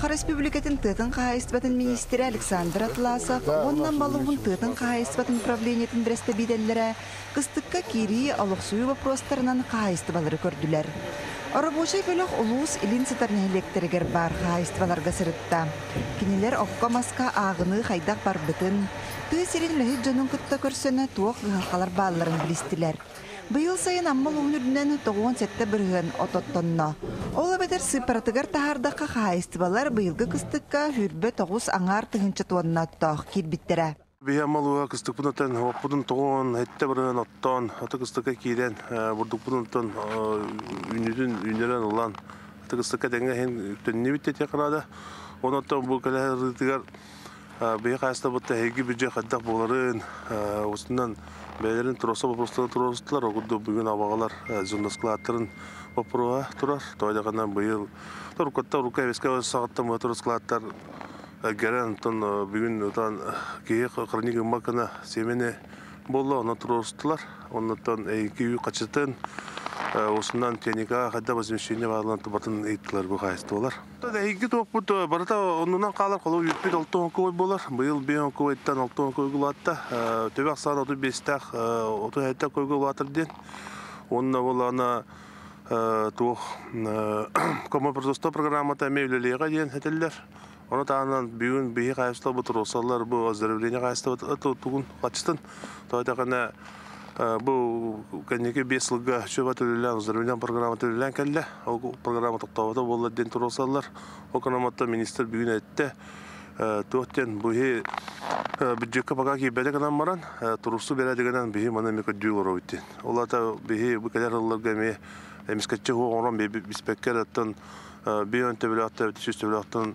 Саха Республикатын тытын қайыстыбатын министері Александр Атласов, оннан балуғын тытын қайыстыбатын правлениетін біресті биделлері, қыстыққа кири алықсуы вопростарынан қайыстыбалары көрділер. Арабошай бөлік улус илин сытарны электригер бар қайыстыбаларға сырытта. Кинелер оққа маска ағыны қайдақ бар бітін, түй сирин лөхі жонын күтті көрсөні туық ғалқалар балларын білістілер. Быйыл сайын аммал уңнүрдүнен тоғуон сетте бірген ототтонно. Ол бетер сыпаратыгар тахардаққа қайыстыбалар быйылғы кыстыққа хүрбе тоғыз аңар тыгынчы туанна тоқ кирбиттере. Бия малуга кыстык бунутан опудун оттон кыстыкка киирен бурдук бунутан үнүдүн үнөрөн улан хен бije каддак боларын осундан бәлерин туроса вопростары туростылар огуду бүгүн абагалар журналистлааттарын вопрога турар тойдагана быйыл торукотта рука веска сагатта моторсклаттар герен тон бүгүн утан кие хроника макана семене болла оны эки үй качытын осундан техника кайда возмещение бааланты батын эйттилер бу кайысты болар эки тоок бут барата онунан каалар колу кой болар. Быйыл бен койттан олтон кой кулатта төбөк сан оту бестак оту хайта кой кулатыр ден. Онна болана туох комопроизводство программата ден бүгін бұл ғана бұл кәнеке бес жылға шөба төлелен оздоровление программа төлелен кәлі. Ол программа тоқтауыда болды ден. Ол канаматта министр бүгін әтті. Туоттен бұхи бюджетке пока кейбәді ғанан маран, тұрысы береді ғанан бейі мана мекі дюлар өйттен. Олата бейі бұл кәлер ылларға ме әмескәтчі хоғыран бейі биспеккер әттін бейін төбілі сүз төбілі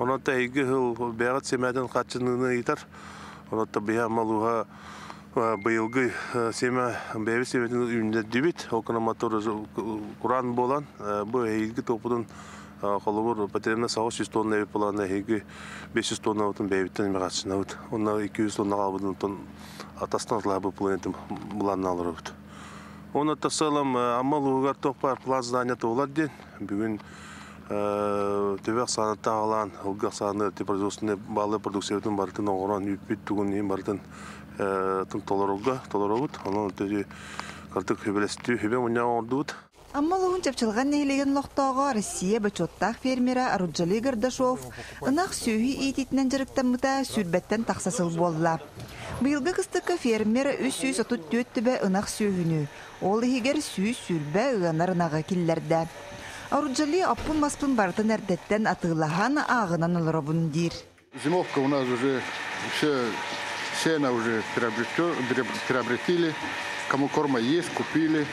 Онотта эйги хыл бәгат семәден катчыныны итар. Онотта бия малуга быйылгы семә бәбе семәден үйүндә дибит. Окына мотор Куран болан. Бу эйги топудун колобур патерна сагыш 100 тонна эп болан эйги 500 тонна утун бәбиттен мегатсына ут. Онна 200 тонна албыдын тон атастан ут. Онотта салам амалугар топар план ден. Бүгүн төбәк саны тағалан, ұлғақ саны производственный балы продукциятын бартын оғыран үппет түгін ең бартын тың толарылға, толарылғыт, оның төді картық хөбелесті хөбе мұня ордуыт. Амма лугун чапчылган нехилеген лохтоого Россия бачоттах фермера Аруджали Гардашов ынах сүйі ититнен жырыктамыта сүрбеттен тақсасыл болла. Быйылгы кыстыкка фермер үс сүйс отут төттүбе ынах сүйүнү. Ол ихигер сүйс сүрбе ыанар ынага киллерде. Аруджали аппун маспын бартын әрдеттен атылахан ағынан олробун дир. Зимовка у нас уже все сено уже приобретили, кому корма есть, купили.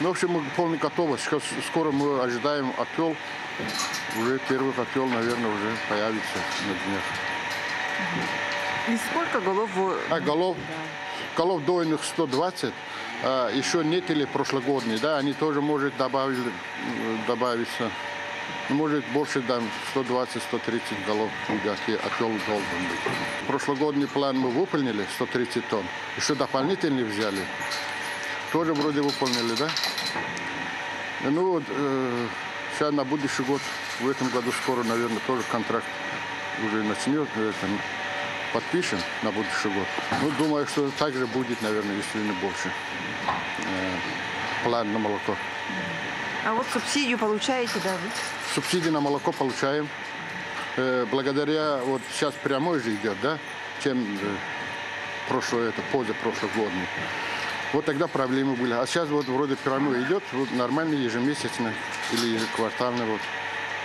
Ну, в общем, мы полный готовы. Сейчас скоро мы ожидаем отел. Уже первый отел, наверное, уже появится на днях. И сколько голов? А, голов, голов дойных 120. А, еще нетели прошлогодние, да, они тоже может добавить, добавиться. Может больше там 120-130 голов такие отел должен быть. Прошлогодний план мы выполнили, 130 тонн. Еще дополнительный взяли. Тоже вроде выполнили, да? Ну вот, э, сейчас на будущий год, в этом году скоро, наверное, тоже контракт уже начнет. Это, подпишем на будущий год. Ну, думаю, что так же будет, наверное, если не больше. Э, план на молоко. А вот субсидию получаете, да, вы? Субсидии на молоко получаем. Э, благодаря, вот сейчас прямой же идет, да, чем э, прошлое, это позапрошлогодний. Вот тогда проблемы были. А сейчас вот вроде прямой идет, вот нормально ежемесячно или ежеквартально. Вот.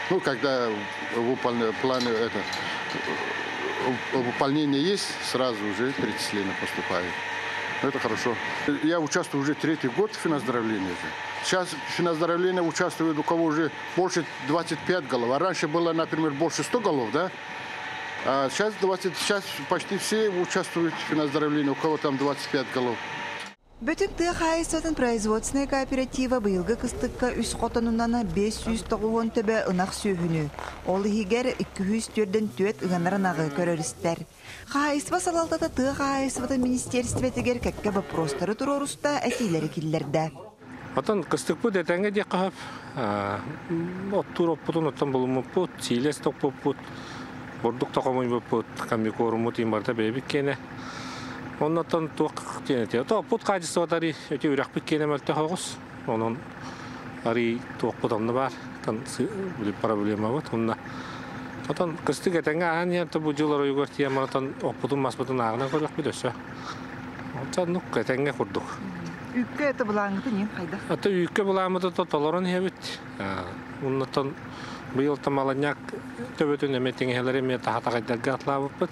Ну, когда выполнение планы это выполнение есть, сразу уже перечисление поступает. Это хорошо. Я участвую уже третий год в финоздоровлении. Сейчас в финоздоровлении участвует у кого уже больше 25 голов. А раньше было, например, больше 100 голов, да? А сейчас 20, сейчас почти все участвуют в оздоровлении, у кого там 25 голов. Бөтін тыа хайыстатын производственный кооператива быйылғы кыстыкка үс қотонунана 500 тоғуон төбе ынақ сүйүнү. Ол хигер 200 түрден төт ығанарын ағы көрөрістер. Хайыспа салалтата тыа хайыспатын министерстветігер кәкке вопростары туроруста әтейлері киллерді. Отон кыстык бу детенге де кахап, оттур оппутун оттон болумуппут, силес токпуппут, бордук токомой буппут, камби корумут имарта бебик кене. Оннотон тук тене те. То пут үрак бик кене мөлтө хогус. Онон ари путамны бар. Били проблема вот. Онна Отон кыстык этенге ан ярты бу жылар ойгор маспутун агына көрөк нук курдук. Булаңыты нен қайда? Ата буламыды хебит. Уннатон быйыл тамаланяк төбөтүн тахата атлабыппыт.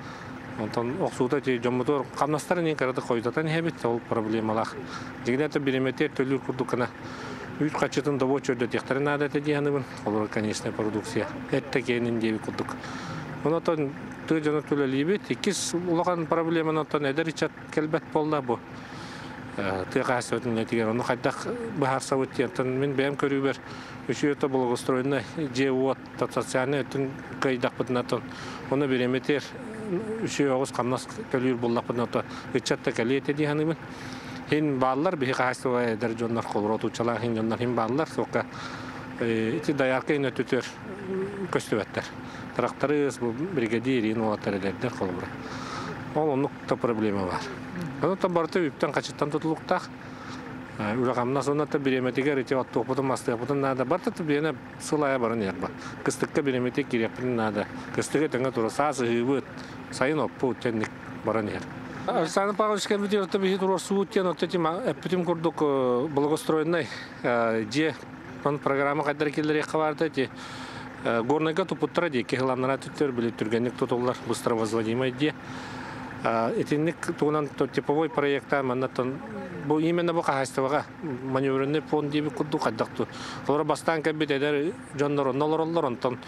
Онтон оксута те жомутор камнастара не карады койдатан хебит ол проблемалах. Дигнәте биреметер төлүр курдукана. Үт качытын да бочорда техтарын адаты дияныбын. Олар, конечно, продукция. Это кенин деби курдук. Онотон ты жана төлөлибит. Икис улаган проблема онтон эдеричат келбет болла бу. тыгас өтүн нетигер ону хайдак бахар савыттен мен бэм көрүбер үшүөтө благоустроенный же вот социальный өтүн кайдак бытнатон оны береметер үшү огус камнас көлүр буллак бытнато ычатта калиете диханыбын хин баалар бихи каастыва эдер жоннор колротучалар хин жоннор хин баалар сока ити даярка ин өтүтөр көстүбеттер тракторы бу бригадир ин олаттар эдердер колбура ол онукта проблема бар Оно там барты үптен качыттан тутулуктак. Ура камна сонната биреметиге рете оттук бутун масты ты бирене сылая барын якба. Кыстыкка биреметик кирепин нада. Кыстыга теңе тура сасы. Сайын оппу тенник барын як. Александр Павлович Кабитер то бихит ура суутен от этим эпитим курдук благоустроенный же он программа горныйга тупуттара де түттөр билет түргенник тутулар быстро де Этинник тугунан типовой проекта маннатан бу именно бу кахастыга маневренный фонд диби кудду каддакту. Лора бастан кебит эдер жоннор нолорлор онтон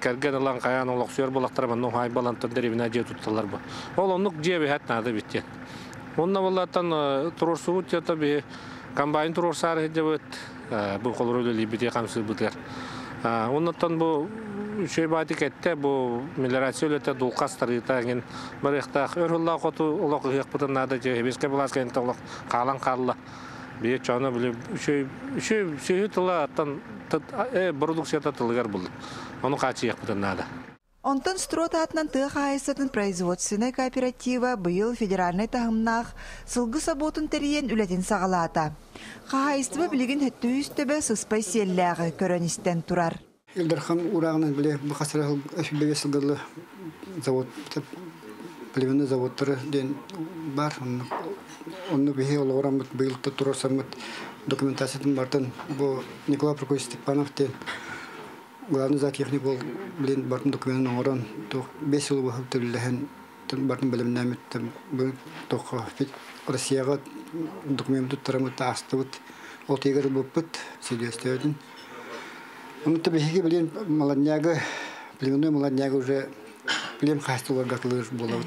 керген алан каян олок сүйөр болактар манну хай балантан деревина же тутталар бу. Ол онук жеби хат нады битте. Онна боллатан турурсу тета би комбайн турурсар хеджебет бу колорулы либите камсы бутер. Оннан бу шөй бати кетте бу мелиорация өлөтө дулкастырыта ген барыхтах өрулла коту улок ыяк бутын нада же беске булас ген толок калан калла бие биле шөй шөй шөй тыла аттан э продукцията тылгар бул ону качы як бутын нада Онтон стротатынан тыа хайысатын производственный кооператива быйыл федеральный тахымнах сылгы саботун териен үлетин сагалаата. Хайыстыбы билигин хөттүүс төбө сыспай селләгы көрөнистен турар. Илдархан биле бу хасара беге сылгылы завод племенный заводтары ден бар. Онны бихе олорамыт быйыл турасамыт документациятын бартын. Бу Николай Прокофьевич Степанов ден главный затехник бол билен бартын документын тох 5 жыл бахып төлләһен бартын белемнәмит бу тох Россияга документ туттарамыт астыбыт. Ол тегер буппыт сидестедин Беги блин молодняга, племенной молодняга уже плем хастулар гатлыш болот.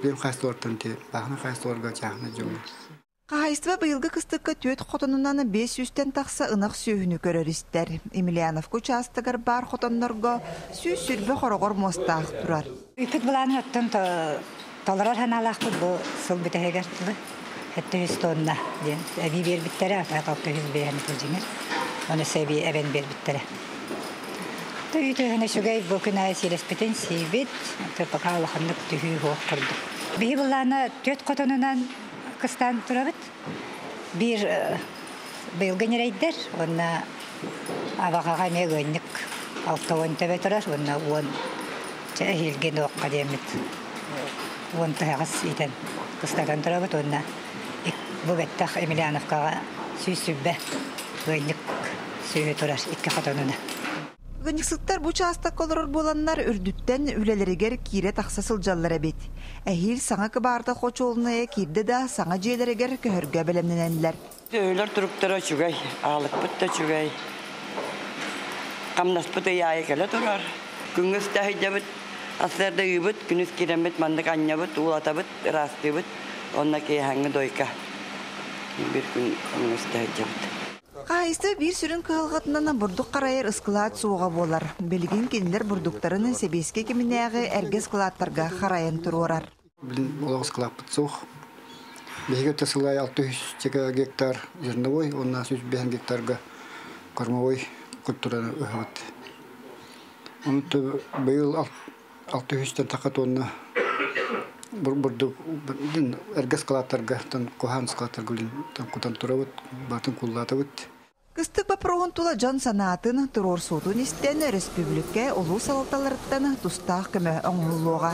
Плем бахна чахна быйылгы кыстыкка төт хотонунаны 500-тен тақса ынақ сүйіні көрөрістер. Емельянов көчастығыр бар хотоннорго сүй сүрбі хорогор мостақ турар. Үпіт бұланы өттін толарар ханалақ бұл сыл. Әбі бер біттері, атақалқы үз бейәні күлжіңер. Оны сәби әбен бер біттері. Түйті ғана шүгәй бұл күнә селеспетін сейбет, тырпақа алақынлық түйі хоқ құрды. Бей бұланы төт қотынынан кыстан тұрабыт. Bir быйылгы нерейдер, онна абақаға не гөннік алты он төбе тұрар, онна он чәхилген оққа демет. Он тағыз итен кыстардан турабыт онна бу беттах Эмилиановкага сүй сүйө турар икки хатонуна Гыныксыктар бу часта колорор боланнар үрдүттен үлелеригер кире тахса сылжаллар бит. Әһил саңа кыбарда хочолуная кирде да саңа жиелеригер көһөргө белемненеллер. Öğler duruktara çugay, ağlık pıtta çugay. Kamnas pıtta yaya kala durar. Güngüs tahıca bıt, aslarda yubut, günüs kiremit, mandık anya bıt, ulata bıt, rastı bıt. Onna ki hangi doyka. Bir сүрүн кыһылгатынан бурдук карайыр ыскылаат сууга болар. Белген кинилер бурдуктарын себеске киминеагы эргес кылааттарга харайын туруорар. Блин, олағыз қылаппыт соқ. Беге тасылай 600 гектар зерновой, онна 105 гектарға кормовой культураны. Оны тө быйыл 600 тақа тонна бурду эргес кылааттарга кохан билин тан кутан турабыт, батын куллатабыт. Кыстык бапрогон тула жон санаатын турор суутун истен республика улуу салаталарыттан тустаах көмө оңулуога.